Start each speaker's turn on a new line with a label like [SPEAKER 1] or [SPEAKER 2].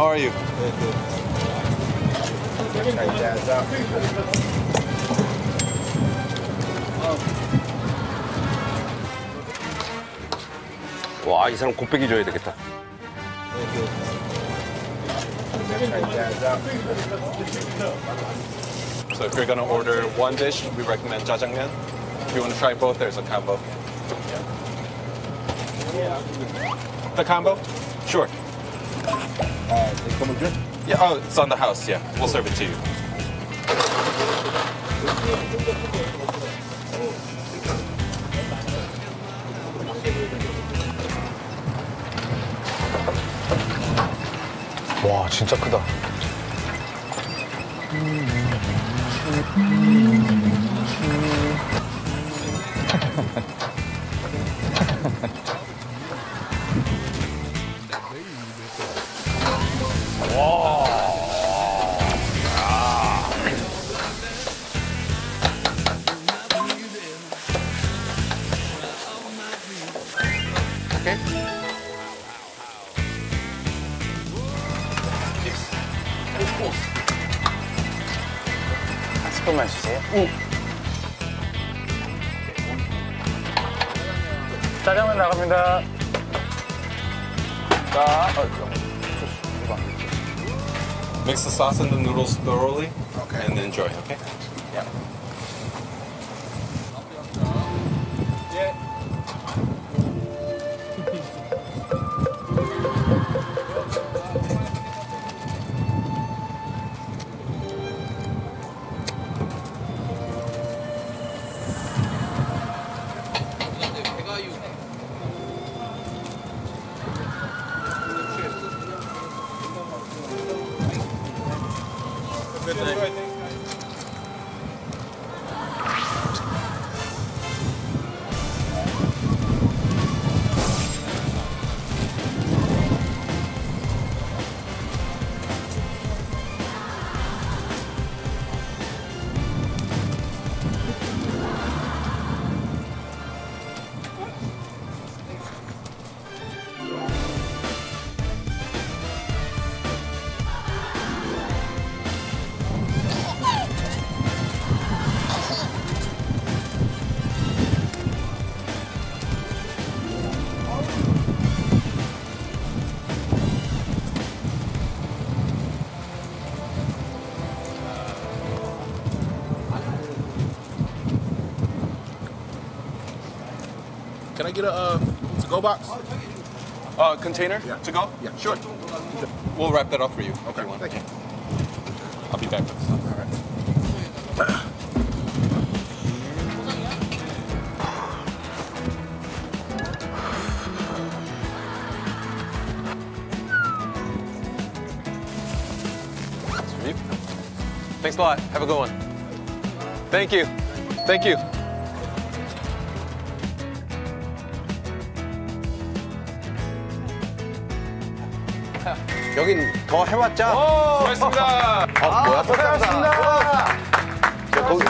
[SPEAKER 1] How are you?
[SPEAKER 2] 와, 이 사람 곱빼기 줘야 되겠다.
[SPEAKER 1] So if you're gonna order one dish, we recommend jjajangmyeon. If you want to try both, there's a combo. The combo? Sure. Yeah, oh, it's on the house, yeah. We'll serve it to you.
[SPEAKER 2] 와, 진짜 크다.
[SPEAKER 3] 한 스푼만 주세요. 짜장면 나갑니다. 자, 어, 이거.
[SPEAKER 1] Mix the sauce and the noodles thoroughly, okay. and enjoy, okay?
[SPEAKER 3] Yeah. Good night.
[SPEAKER 4] Can I get a uh, to-go box?
[SPEAKER 1] Uh, container yeah. to go? Yeah, sure. We'll wrap that up for you. Okay,
[SPEAKER 4] thank you.
[SPEAKER 1] I'll be back this. All right.
[SPEAKER 2] Thanks a lot. Have a good one. Thank you. Thank you. 여긴 더 해왔자.
[SPEAKER 1] 수고하셨습니다.
[SPEAKER 2] 어, 뭐야?
[SPEAKER 3] 고생하셨습니다.
[SPEAKER 2] 저 거기,